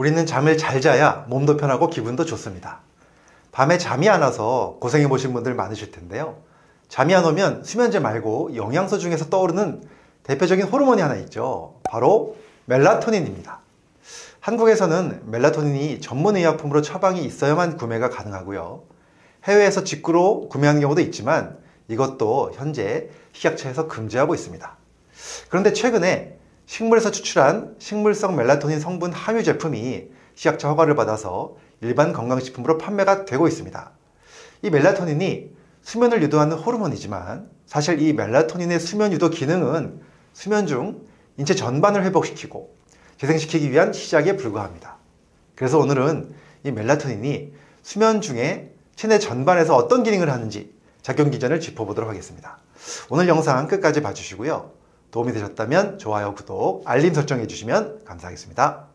우리는 잠을 잘 자야 몸도 편하고 기분도 좋습니다. 밤에 잠이 안 와서 고생해 보신 분들 많으실 텐데요. 잠이 안 오면 수면제 말고 영양소 중에서 떠오르는 대표적인 호르몬이 하나 있죠. 바로 멜라토닌입니다. 한국에서는 멜라토닌이 전문 의약품으로 처방이 있어야만 구매가 가능하고요. 해외에서 직구로 구매하는 경우도 있지만 이것도 현재 식약처에서 금지하고 있습니다. 그런데 최근에 식물에서 추출한 식물성 멜라토닌 성분 함유 제품이 식약처 허가를 받아서 일반 건강식품으로 판매가 되고 있습니다. 이 멜라토닌이 수면을 유도하는 호르몬이지만 사실 이 멜라토닌의 수면 유도 기능은 수면 중 인체 전반을 회복시키고 재생시키기 위한 시작에 불과합니다. 그래서 오늘은 이 멜라토닌이 수면 중에 체내 전반에서 어떤 기능을 하는지 작용 기전을 짚어보도록 하겠습니다. 오늘 영상 끝까지 봐주시고요. 도움이 되셨다면 좋아요, 구독, 알림 설정해 주시면 감사하겠습니다.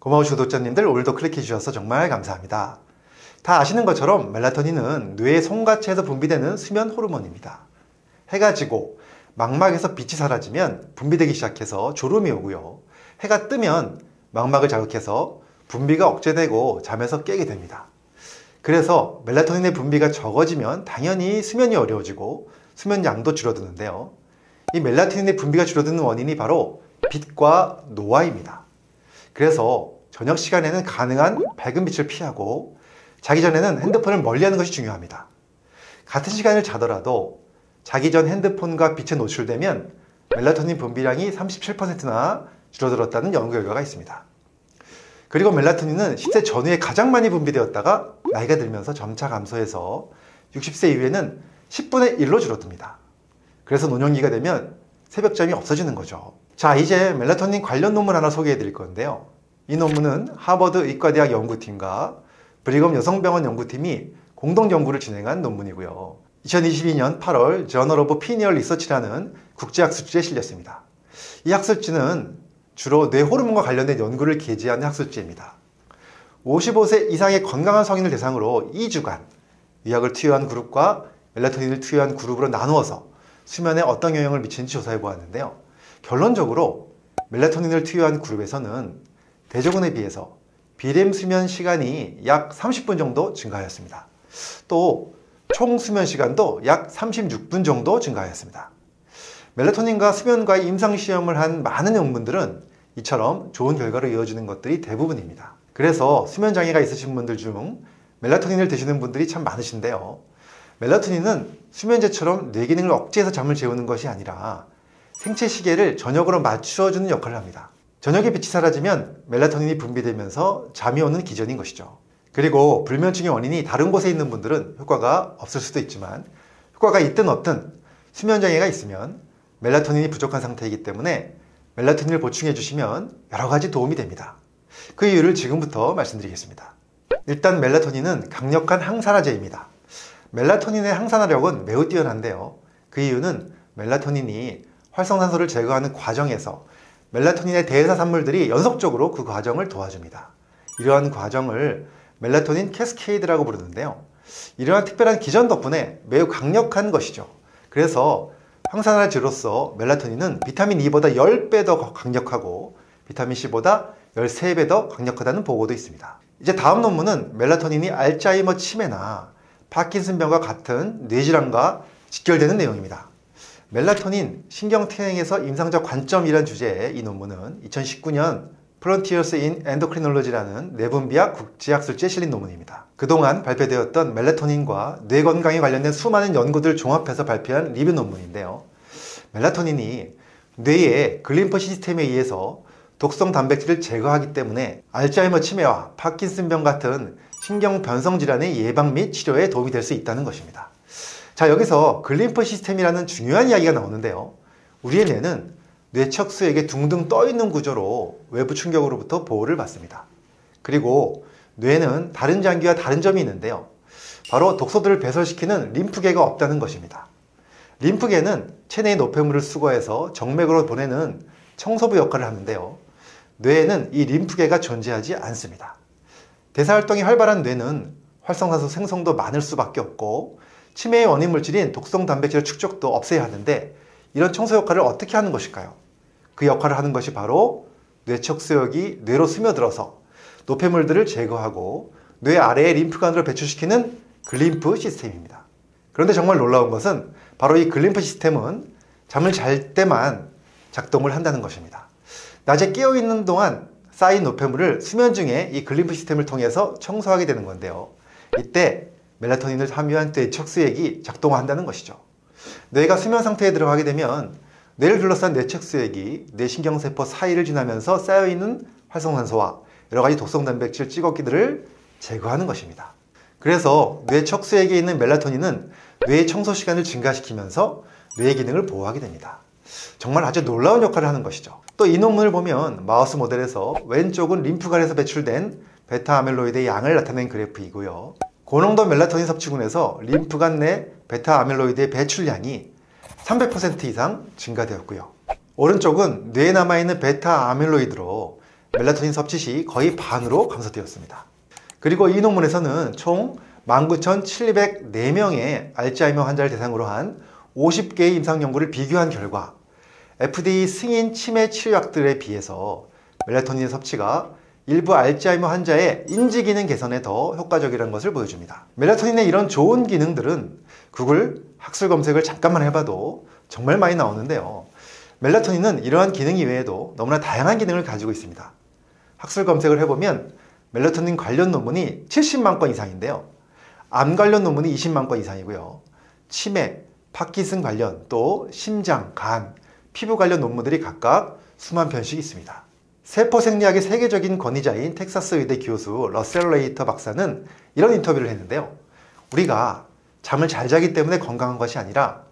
고마우신 구독자님들 오늘도 클릭해 주셔서 정말 감사합니다. 다 아시는 것처럼 멜라토닌은 뇌의 송가체에서 분비되는 수면 호르몬입니다. 해가 지고 망막에서 빛이 사라지면 분비되기 시작해서 졸음이 오고요. 해가 뜨면 망막을 자극해서 분비가 억제되고 잠에서 깨게 됩니다. 그래서 멜라토닌의 분비가 적어지면 당연히 수면이 어려워지고 수면 양도 줄어드는데요. 이 멜라토닌의 분비가 줄어드는 원인이 바로 빛과 노화입니다. 그래서 저녁 시간에는 가능한 밝은 빛을 피하고 자기 전에는 핸드폰을 멀리하는 것이 중요합니다. 같은 시간을 자더라도 자기 전 핸드폰과 빛에 노출되면 멜라토닌 분비량이 37%나 줄어들었다는 연구 결과가 있습니다. 그리고 멜라토닌은 10세 전후에 가장 많이 분비되었다가 나이가 들면서 점차 감소해서 60세 이후에는 10분의 1로 줄어듭니다. 그래서 노년기가 되면 새벽잠이 없어지는 거죠. 자, 이제 멜라토닌 관련 논문 하나 소개해 드릴 건데요. 이 논문은 하버드 의과대학 연구팀과 브리검 여성병원 연구팀이 공동 연구를 진행한 논문이고요. 2022년 8월 Journal of Pineal Research라는 국제학술지에 실렸습니다. 이 학술지는 주로 뇌 호르몬과 관련된 연구를 게재하는 학술지입니다. 55세 이상의 건강한 성인을 대상으로 2주간 위약을 투여한 그룹과 멜라토닌을 투여한 그룹으로 나누어서 수면에 어떤 영향을 미치는지 조사해 보았는데요. 결론적으로 멜라토닌을 투여한 그룹에서는 대조군에 비해서 비렘 수면 시간이 약 30분 정도 증가하였습니다. 또 총 수면 시간도 약 36분 정도 증가하였습니다. 멜라토닌과 수면과의 임상시험을 한 많은 연구들은 이처럼 좋은 결과로 이어지는 것들이 대부분입니다. 그래서 수면장애가 있으신 분들 중 멜라토닌을 드시는 분들이 참 많으신데요. 멜라토닌은 수면제처럼 뇌 기능을 억제해서 잠을 재우는 것이 아니라 생체 시계를 저녁으로 맞추어주는 역할을 합니다. 저녁에 빛이 사라지면 멜라토닌이 분비되면서 잠이 오는 기전인 것이죠. 그리고 불면증의 원인이 다른 곳에 있는 분들은 효과가 없을 수도 있지만 효과가 있든 없든 수면장애가 있으면 멜라토닌이 부족한 상태이기 때문에 멜라토닌을 보충해 주시면 여러 가지 도움이 됩니다. 그 이유를 지금부터 말씀드리겠습니다. 일단 멜라토닌은 강력한 항산화제입니다. 멜라토닌의 항산화력은 매우 뛰어난데요. 그 이유는 멜라토닌이 활성산소를 제거하는 과정에서 멜라토닌의 대사 산물들이 연속적으로 그 과정을 도와줍니다. 이러한 과정을 멜라토닌 cascade라고 부르는데요. 이러한 특별한 기전 덕분에 매우 강력한 것이죠. 그래서 항산화제로서 멜라토닌은 비타민 E보다 10배 더 강력하고 비타민 C보다 13배 더 강력하다는 보고도 있습니다. 이제 다음 논문은 멜라토닌이 알츠하이머 치매나 파킨슨병과 같은 뇌질환과 직결되는 내용입니다. 멜라토닌 신경퇴행에서 임상적 관점이란 주제의 이 논문은 2019년 Frontiers in Endocrinology라는 내분비학 국제학술지에 실린 논문입니다. 그동안 발표되었던 멜라토닌과 뇌 건강에 관련된 수많은 연구들 종합해서 발표한 리뷰 논문인데요. 멜라토닌이 뇌의 글림프 시스템에 의해서 독성 단백질을 제거하기 때문에 알츠하이머 치매와 파킨슨병 같은 신경 변성 질환의 예방 및 치료에 도움이 될 수 있다는 것입니다. 자, 여기서 글림프 시스템이라는 중요한 이야기가 나오는데요. 우리의 뇌는 뇌척수에게 둥둥 떠 있는 구조로 외부 충격으로부터 보호를 받습니다. 그리고 뇌는 다른 장기와 다른 점이 있는데요. 바로 독소들을 배설시키는 림프계가 없다는 것입니다. 림프계는 체내의 노폐물을 수거해서 정맥으로 보내는 청소부 역할을 하는데요. 뇌에는 이 림프계가 존재하지 않습니다. 대사활동이 활발한 뇌는 활성산소 생성도 많을 수밖에 없고 치매의 원인 물질인 독성 단백질의 축적도 없애야 하는데 이런 청소 역할을 어떻게 하는 것일까요? 그 역할을 하는 것이 바로 뇌척수액이 뇌로 스며들어서 노폐물들을 제거하고 뇌 아래의 림프관으로 배출시키는 글림프 시스템입니다. 그런데 정말 놀라운 것은 바로 이 글림프 시스템은 잠을 잘 때만 작동을 한다는 것입니다. 낮에 깨어 있는 동안 쌓인 노폐물을 수면 중에 이 글림프 시스템을 통해서 청소하게 되는 건데요. 이때 멜라토닌을 함유한 뇌 척수액이 작동한다는 것이죠. 뇌가 수면 상태에 들어가게 되면 뇌를 둘러싼 뇌척수액이 뇌신경세포 사이를 지나면서 쌓여있는 활성산소와 여러 가지 독성 단백질 찌꺼기들을 제거하는 것입니다. 그래서 뇌척수액에 있는 멜라토닌은 뇌의 청소 시간을 증가시키면서 뇌의 기능을 보호하게 됩니다. 정말 아주 놀라운 역할을 하는 것이죠. 또 이 논문을 보면 마우스 모델에서 왼쪽은 림프관에서 배출된 베타 아멜로이드의 양을 나타낸 그래프이고요. 고농도 멜라토닌 섭취군에서 림프관 내 베타 아멜로이드의 배출량이 300% 이상 증가되었고요. 오른쪽은 뇌에 남아있는 베타 아멜로이드로 멜라토닌 섭취 시 거의 반으로 감소되었습니다. 그리고 이 논문에서는 총 19,704명의 알츠하이머 환자를 대상으로 한 50개의 임상 연구를 비교한 결과 FDA 승인 치매 치료약들에 비해서 멜라토닌 섭취가 일부 알츠하이머 환자의 인지 기능 개선에 더 효과적이라는 것을 보여줍니다. 멜라토닌의 이런 좋은 기능들은 구글 학술 검색을 잠깐만 해봐도 정말 많이 나오는데요. 멜라토닌은 이러한 기능 이외에도 너무나 다양한 기능을 가지고 있습니다. 학술 검색을 해보면 멜라토닌 관련 논문이 70만 건 이상인데요. 암 관련 논문이 20만 건 이상이고요. 치매, 파킨슨 관련, 또 심장, 간, 피부 관련 논문들이 각각 수만 편씩 있습니다. 세포 생리학의 세계적인 권위자인 텍사스 의대 교수 러셀 레이터 박사는 이런 인터뷰를 했는데요. 우리가 잠을 잘 자기 때문에 건강한 것이 아니라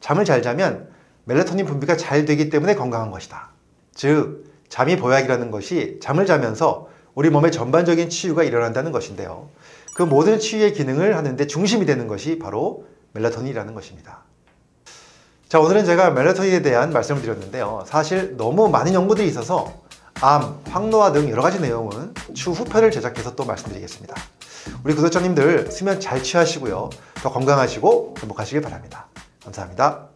잠을 잘 자면 멜라토닌 분비가 잘 되기 때문에 건강한 것이다. 즉, 잠이 보약이라는 것이 잠을 자면서 우리 몸의 전반적인 치유가 일어난다는 것인데요. 그 모든 치유의 기능을 하는데 중심이 되는 것이 바로 멜라토닌이라는 것입니다. 자, 오늘은 제가 멜라토닌에 대한 말씀을 드렸는데요. 사실 너무 많은 연구들이 있어서 암, 황노화 등 여러 가지 내용은 추후 편을 제작해서 또 말씀드리겠습니다. 우리 구독자님들 수면 잘 취하시고요. 더 건강하시고 행복하시길 바랍니다. 감사합니다.